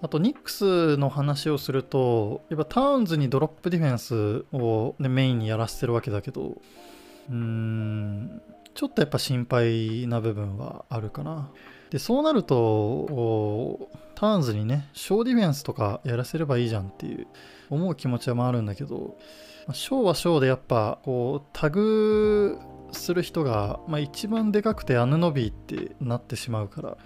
あとニックスの話をするとやっぱタウンズにドロップディフェンスを、ね、メインにやらせてるわけだけどうーんちょっとやっぱ心配な部分はあるかな。でそうなるとタウンズにねショーディフェンスとかやらせればいいじゃんっていう思う気持ちはあるんだけどショーはショーでやっぱこうタグする人が、まあ、一番でかくてアヌノビーってなってしまうから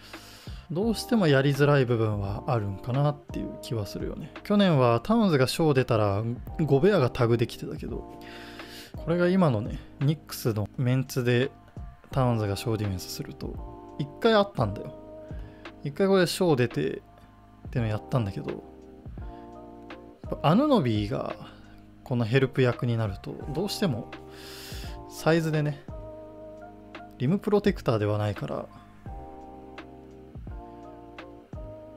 どうしてもやりづらい部分はあるんかなっていう気はするよね。去年はタウンズがショー出たらゴベアがタグできてたけどこれが今のねニックスのメンツでタウンズがショーディフェンスすると一回あったんだよ。一回これショー出てってのやったんだけどアヌノビーがこのヘルプ役になるとどうしてもサイズでねリムプロテクターではないから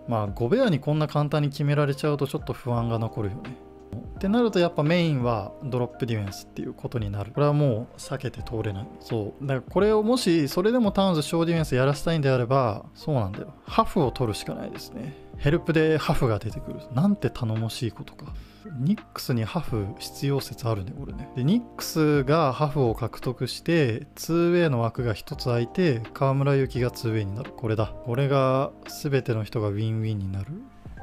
まあゴベアにこんな簡単に決められちゃうとちょっと不安が残るよね。ってなるとやっぱメインはドロップディフェンスっていうことになる。これはもう避けて通れない。そう。だからこれをもしそれでもタウンズショーディフェンスやらせたいんであればそうなんだよ。ハフを取るしかないですね。ヘルプでハフが出てくる。なんて頼もしいことか。ニックスにハフ必要説あるねこれね。でニックスがハフを獲得して 2way の枠が1つ空いて河村勇輝が 2way になる。これだ。これが全ての人がウィンウィンになる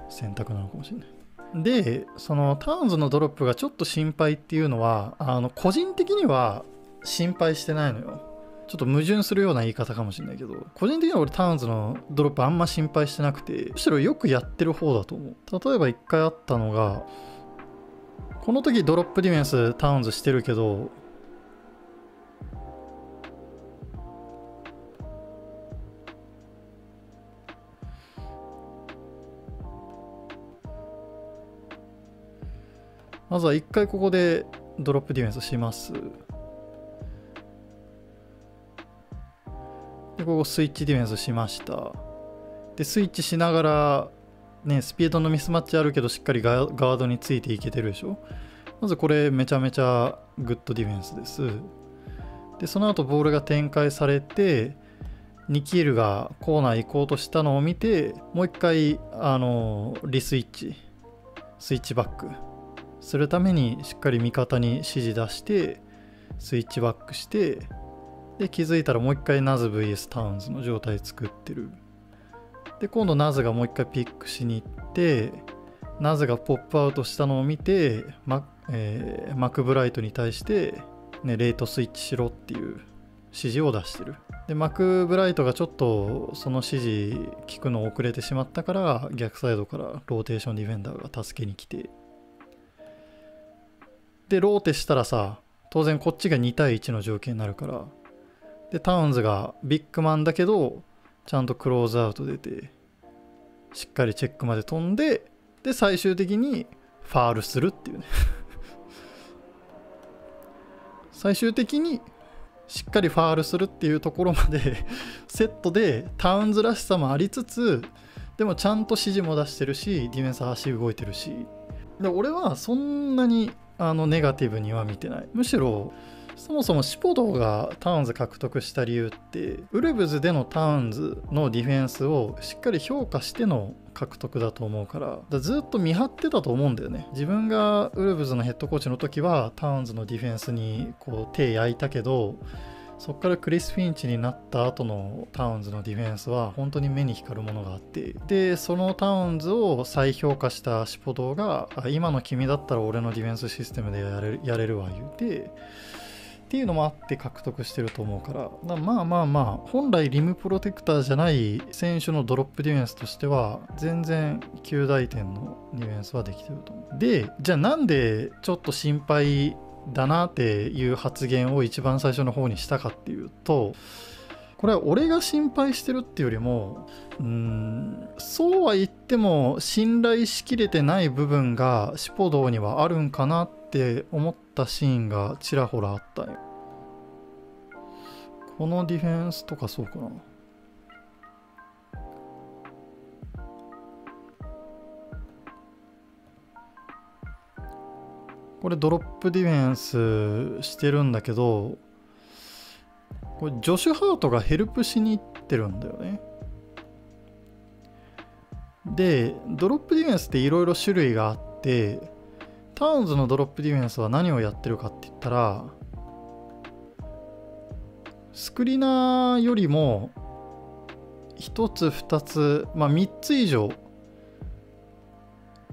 選択なのかもしれない。でそのタウンズのドロップがちょっと心配っていうのはあの個人的には心配してないのよ。ちょっと矛盾するような言い方かもしれないけど個人的には俺タウンズのドロップあんま心配してなくてむしろよくやってる方だと思う。例えば1回あったのがこの時ドロップディフェンスタウンズしてるけどまずは一回ここでドロップディフェンスします。で、ここスイッチディフェンスしました。で、スイッチしながら、ね、スピードのミスマッチあるけど、しっかりガードについていけてるでしょ？まずこれめちゃめちゃグッドディフェンスです。で、その後ボールが展開されて、ニキールがコーナー行こうとしたのを見て、もう一回、あの、リスイッチ、スイッチバックするためにしっかり味方に指示出してスイッチバックしてで気づいたらもう一回ナズ VS タウンズの状態作ってるで今度ナズがもう一回ピックしに行ってナズがポップアウトしたのを見てマ,、えー、マクブライドに対して、ね、レイトスイッチしろっていう指示を出してる。でマクブライドがちょっとその指示聞くの遅れてしまったから逆サイドからローテーションディフェンダーが助けに来て。でローテしたらさ当然こっちが2対1の条件になるから。でタウンズがビッグマンだけどちゃんとクローズアウト出てしっかりチェックまで飛んでで最終的にファールするっていうね。最終的にしっかりファールするっていうところまでセットでタウンズらしさもありつつでもちゃんと指示も出してるしディフェンス足動いてるし。で俺はそんなにあのネガティブには見てない。むしろそもそもシポドがタウンズ獲得した理由ってウルブズでのタウンズのディフェンスをしっかり評価しての獲得だと思うからずっと見張ってたと思うんだよね。自分がウルブズのヘッドコーチの時はタウンズのディフェンスにこう手焼いたけどそこからクリス・フィンチになった後のタウンズのディフェンスは本当に目に光るものがあってでそのタウンズを再評価したシポドが今の君だったら俺のディフェンスシステムでやれるやれるわ言うてっていうのもあって獲得してると思うから。だまあまあまあ本来リムプロテクターじゃない選手のドロップディフェンスとしては全然9大点のディフェンスはできてると思う。でじゃあなんでちょっと心配だなっていう発言を一番最初の方にしたかっていうとこれは俺が心配してるっていうよりもうんそうは言っても信頼しきれてない部分がシポドーにはあるんかなってって思ったシーンがちらほらあったよ。このディフェンスとかそうかな。これドロップディフェンスしてるんだけどこれジョシュ・ハートがヘルプしに行ってるんだよね。でドロップディフェンスっていろいろ種類があってタウンズのドロップディフェンスは何をやってるかって言ったらスクリーナーよりも1つ2つまあ3つ以上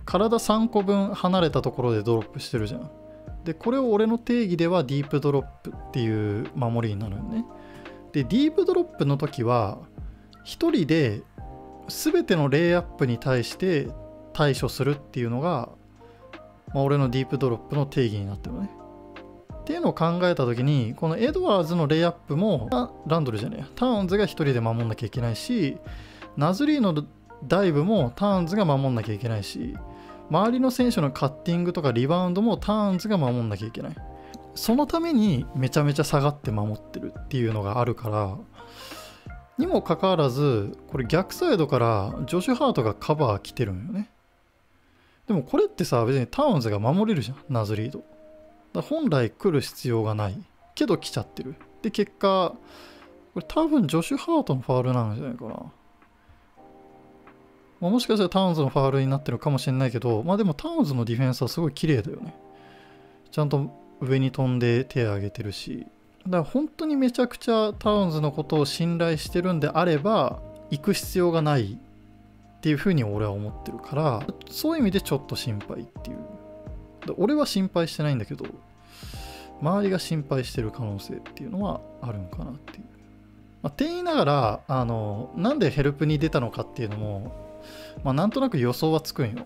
体3個分離れたところでドロップしてるじゃん。でこれを俺の定義ではディープドロップっていう守りになるよね。でディープドロップの時は1人で全てのレイアップに対して対処するっていうのが、まあ、俺のディープドロップの定義になってるね。っていうのを考えた時にこのエドワーズのレイアップもランドルじゃねえタウンズが1人で守んなきゃいけないしナズリーのダイブもタウンズが守んなきゃいけないし周りの選手のカッティングとかリバウンドもタウンズが守んなきゃいけない。そのためにめちゃめちゃ下がって守ってるっていうのがあるからにもかかわらずこれ逆サイドからジョシュ・ハートがカバー来てるんよね。でもこれってさ別にタウンズが守れるじゃんナズリードだ本来来る必要がないけど来ちゃってるで結果これ多分ジョシュ・ハートのファールなんじゃないかなまあ、もしかしたらタウンズのファールになってるかもしれないけど、まあでもタウンズのディフェンスはすごい綺麗だよね。ちゃんと上に飛んで手を挙げてるし。だから本当にめちゃくちゃタウンズのことを信頼してるんであれば、行く必要がないっていうふうに俺は思ってるから、そういう意味でちょっと心配っていう。俺は心配してないんだけど、周りが心配してる可能性っていうのはあるんかなっていう。まあ、って言いながら、あの、なんでヘルプに出たのかっていうのも、まあ、なんとなく予想はつくんよ。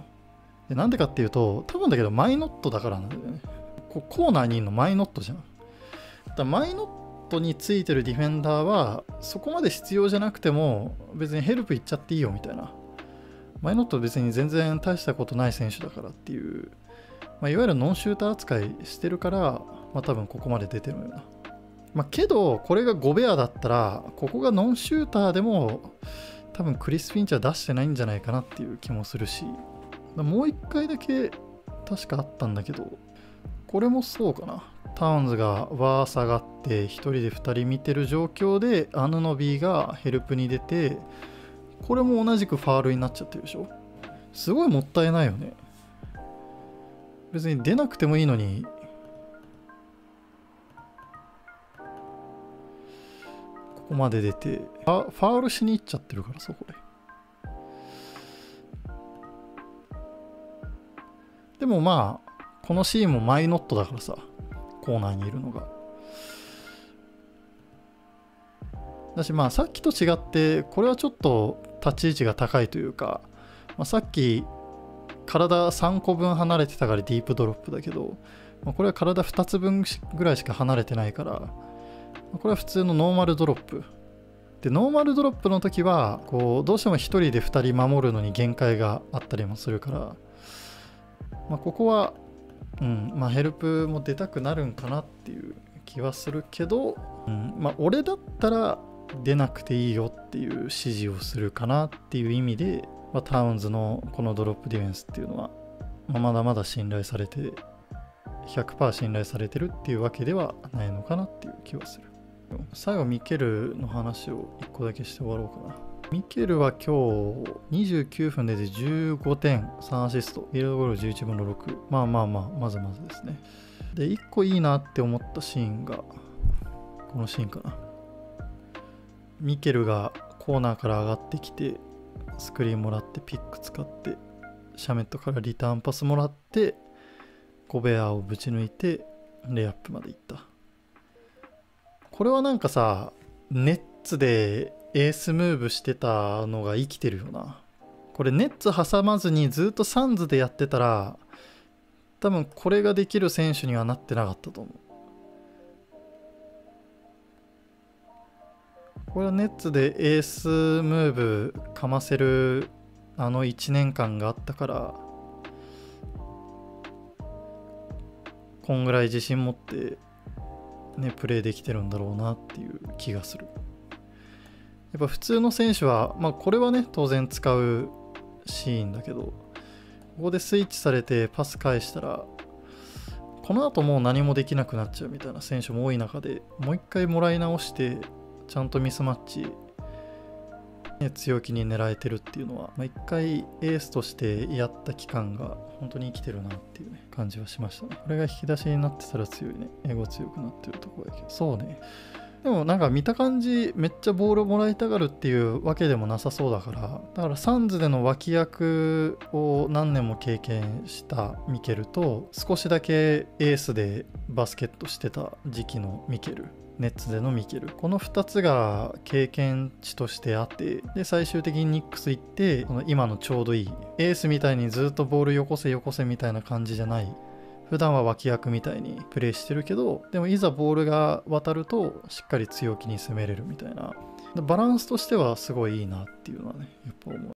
でなんでかっていうと、多分だけどマイノットだからなんだよね。こコーナーにいるのマイノットじゃん。だマイノットについてるディフェンダーは、そこまで必要じゃなくても、別にヘルプ行っちゃっていいよみたいな。マイノット別に全然大したことない選手だからっていう、まあ、いわゆるノンシューター扱いしてるから、まあ、多分ここまで出てるよな。まあ、けど、これが5ベアだったら、ここがノンシューターでも、多分クリス・フィンチは出してないんじゃないかなっていう気もするしもう一回だけ確かあったんだけどこれもそうかなタウンズがわー下がって1人で2人見てる状況でアヌノビーがヘルプに出てこれも同じくファールになっちゃってるでしょ？すごいもったいないよね。別に出なくてもいいのに。ここまで出て。ファールしに行っちゃってるからさこれでもまあこのシーンもマイノットだからさ。コーナーにいるのが。だしまあさっきと違ってこれはちょっと立ち位置が高いというか、まあ、さっき体3個分離れてたからディープドロップだけど、まあ、これは体2つ分ぐらいしか離れてないからこれは普通のノーマルドロップ。で、ノーマルドロップの時は、こう、どうしても1人で2人守るのに限界があったりもするから、まあ、ここは、うん、まあ、ヘルプも出たくなるんかなっていう気はするけど、うん、まあ、俺だったら出なくていいよっていう指示をするかなっていう意味で、まあ、タウンズのこのドロップディフェンスっていうのは、まあ、まだまだ信頼されて、100%信頼されてるっていうわけではないのかなっていう気はする。最後ミケルの話を1個だけして終わろうかな。ミケルは今日29分で15点、3アシスト、フィールドゴール11分の6。まあまあまあ、まずまずですね。で、1個いいなって思ったシーンが、このシーンかな。ミケルがコーナーから上がってきて、スクリーンもらってピック使って、シャメットからリターンパスもらって、ゴベアをぶち抜いて、レイアップまで行った。これはなんかさ、ネッツでエースムーブしてたのが生きてるよな。これネッツ挟まずにずっとサンズでやってたら、多分これができる選手にはなってなかったと思う。これはネッツでエースムーブかませるあの1年間があったから、こんぐらい自信持ってね、プレーできてるんだろうなっていう気がする。やっぱ普通の選手は、まあこれはね、当然使うシーンだけど、ここでスイッチされてパス返したら、この後もう何もできなくなっちゃうみたいな選手も多い中で、もう一回もらい直して、ちゃんとミスマッチね、強気に狙えてるっていうのは、まあ、一回エースとしてやった期間が本当に生きてるなっていうね感じはしましたね。これが引き出しになってたら強いね。エゴ強くなってるところやけど。そうね。でもなんか見た感じめっちゃボールもらいたがるっていうわけでもなさそうだからだからサンズでの脇役を何年も経験したミケルと少しだけエースでバスケットしてた時期のミケルネッツでのミケル。この2つが経験値としてあってで最終的にニックス行ってこの今のちょうどいいエースみたいにずっとボールよこせよこせみたいな感じじゃない。普段は脇役みたいにプレイしてるけどでもいざボールが渡るとしっかり強気に攻めれるみたいな。バランスとしてはすごいいいなっていうのはねやっぱ思う。